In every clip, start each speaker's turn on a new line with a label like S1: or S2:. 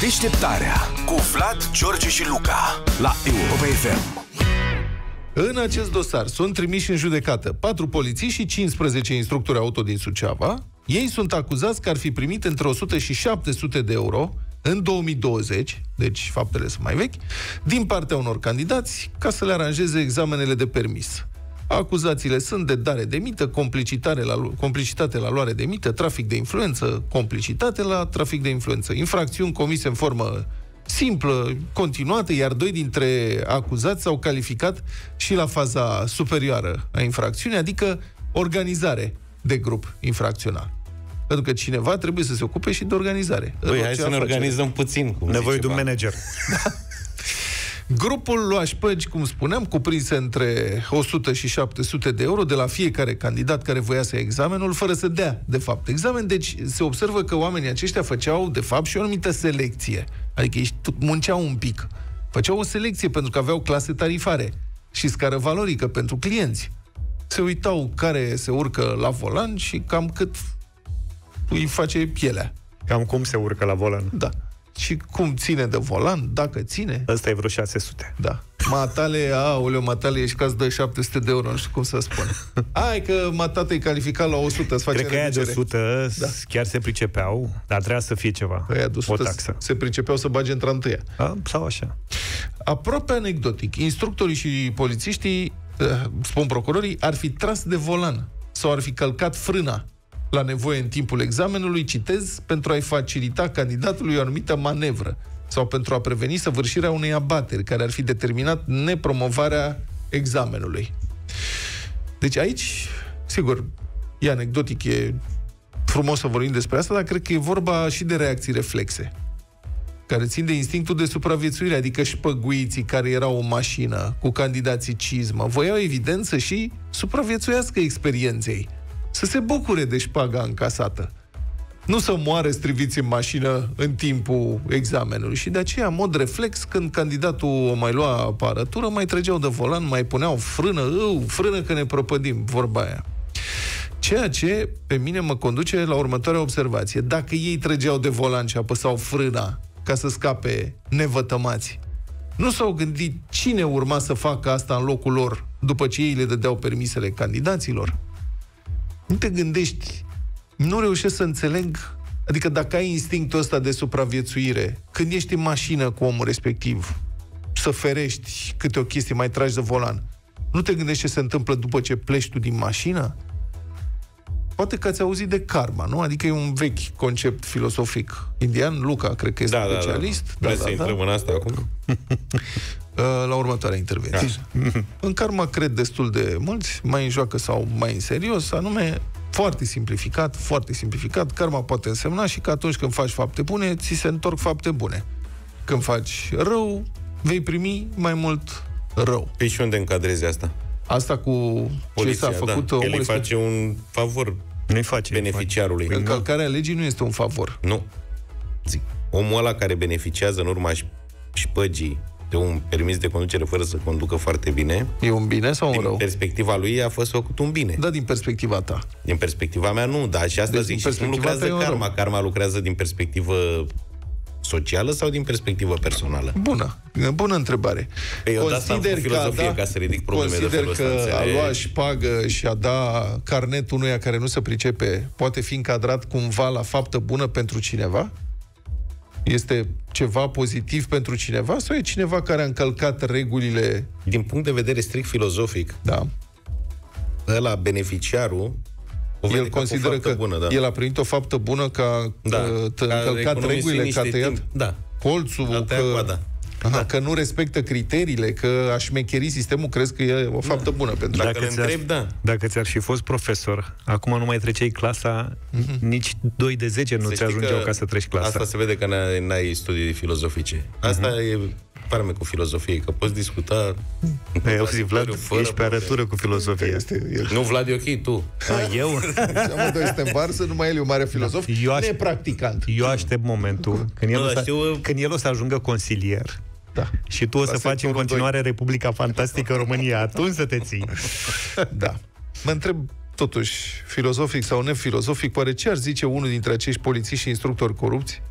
S1: Deșteptarea cu Vlad, George și Luca la Europa FM.
S2: În acest dosar sunt trimiși în judecată patru polițiști și 15 instructori auto din Suceava. Ei sunt acuzați că ar fi primit între 100 și 700 de euro în 2020, deci faptele sunt mai vechi, din partea unor candidați ca să le aranjeze examenele de permis. Acuzațiile sunt de dare de mită, complicitate la, complicitate la luare de mită, trafic de influență, complicitate la trafic de influență, infracțiuni comise în formă simplă, continuată, iar doi dintre acuzați s-au calificat și la faza superioară a infracțiunii, adică organizare de grup infracțional. Pentru că cineva trebuie să se ocupe și de organizare.
S3: Băi, hai să ne organizăm puțin.
S4: Cum Nevoie de un manager.
S2: Da. Grupul lua șpăgi, cum spuneam, cuprinse între 100 și 700 de euro de la fiecare candidat care voia să ia examenul, fără să dea, de fapt, examen. Deci se observă că oamenii aceștia făceau, de fapt, și o anumită selecție. Adică ei munceau un pic. Făceau o selecție pentru că aveau clase tarifare și scară valorică pentru clienți. Se uitau care se urcă la volan și cam cât îi face pielea.
S4: Cam cum se urcă la volan.
S2: Da și cum ține de volan, dacă ține.
S4: Ăsta e vreo 600.
S2: Da. Matale, aoleu, matale, ești caz de 700 de euro, nu știu cum să spun. Hai că matata e calificat la 100, îți face
S4: Cred că aia de 100 da. chiar se pricepeau, dar trebuia să fie ceva.
S2: Aia de 100 o taxă. se pricepeau să bage într întâia.
S4: A, sau așa.
S2: Aproape anecdotic, instructorii și polițiștii, eh, spun procurorii, ar fi tras de volan sau ar fi călcat frâna la nevoie în timpul examenului, citez, pentru a-i facilita candidatului o anumită manevră sau pentru a preveni săvârșirea unei abateri care ar fi determinat nepromovarea examenului. Deci aici, sigur, e anecdotic, e frumos să vorbim despre asta, dar cred că e vorba și de reacții reflexe care țin de instinctul de supraviețuire, adică șpăguiții care erau o mașină cu candidații cizmă, voiau evident să și supraviețuiască experienței să se bucure de șpaga încasată. Nu să moare striviți în mașină în timpul examenului. Și de aceea, în mod reflex, când candidatul o mai lua aparatură, mai trăgeau de volan, mai puneau frână, ău, frână că ne propădim, vorba aia. Ceea ce pe mine mă conduce la următoarea observație. Dacă ei trăgeau de volan și apăsau frâna ca să scape nevătămați, nu s-au gândit cine urma să facă asta în locul lor după ce ei le dădeau permisele candidaților? Nu te gândești, nu reușesc să înțeleg, adică dacă ai instinctul ăsta de supraviețuire, când ești în mașină cu omul respectiv, să ferești câte o chestie, mai tragi de volan, nu te gândești ce se întâmplă după ce pleci tu din mașină? Poate că ați auzit de karma, nu? Adică e un vechi concept filosofic indian. Luca, cred că este
S3: da,
S2: specialist.
S3: Da, da. Vreți da, să da, intrăm da. în asta acum?
S2: Uh, la următoarea intervenție. în karma cred destul de mulți, mai în joacă sau mai în serios, anume foarte simplificat, foarte simplificat, karma poate însemna și că atunci când faci fapte bune, ți se întorc fapte bune. Când faci rău, vei primi mai mult rău.
S3: Păi și unde încadrezi asta?
S2: Asta cu Poliția, ce s-a făcut
S3: da. El îi face un favor
S4: nu-i face
S3: beneficiarului.
S2: Păi Încălcarea legii nu este un favor.
S3: Nu. Zic, omul ăla care beneficiază în urma șpăgii de un permis de conducere fără să conducă foarte bine.
S2: E un bine sau un
S3: din
S2: rău?
S3: perspectiva lui a fost făcut un bine.
S2: Da, din perspectiva ta.
S3: Din perspectiva mea nu, dar și asta deci, zic, și cum lucrează karma. Karma lucrează din perspectivă socială sau din perspectivă personală?
S2: Bună, bună întrebare.
S3: Păi eu consider că, a da, ca să ridic probleme
S2: consider de că a lua șpagă și a da carnetul unuia care nu se pricepe poate fi încadrat cumva la faptă bună pentru cineva? Este ceva pozitiv pentru cineva sau e cineva care a încălcat regulile?
S3: Din punct de vedere strict filozofic,
S2: da.
S3: ăla, beneficiarul,
S2: o el consideră că bună, da. el a primit o faptă bună că da. a încălcat regulile, că a tăiat timp.
S3: da.
S2: colțul,
S3: a tăiat
S2: că...
S3: Coada.
S2: Aha, da. că nu respectă criteriile, că a șmecheri sistemul, crezi că e o faptă da. bună pentru
S3: Dacă, dacă întreb, da.
S4: Dacă ți-ar fi fost profesor, acum nu mai treceai clasa, mm-hmm. nici 2 de 10 nu ți ajungeau ca să treci clasa.
S3: Asta se vede că n-ai, n-ai studii filozofice. Asta mm-hmm. e parme cu filozofie, că poți discuta...
S4: Păi, auzi, Vlad, ești pe arătură cu filozofie. Este,
S3: el. Nu, Vlad, e ok, tu.
S4: A, eu?
S2: deci amândoi suntem varsă, numai el e un mare filozof, da. eu aș... nepracticant.
S4: Eu aștept momentul când el, o să, când el o să ajungă consilier da. Și tu o să faci în continuare 2. Republica Fantastică România. Atunci să te ții.
S2: Da. Mă întreb totuși, filozofic sau nefilozofic, oare ce ar zice unul dintre acești polițiști și instructori corupți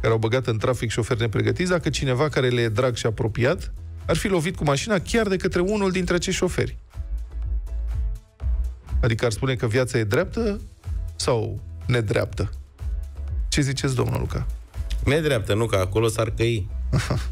S2: care au băgat în trafic șoferi nepregătiți, dacă cineva care le e drag și apropiat ar fi lovit cu mașina chiar de către unul dintre acești șoferi. Adică ar spune că viața e dreaptă sau nedreaptă? Ce ziceți, domnul Luca?
S3: Nedreaptă, nu, că acolo s-ar căi.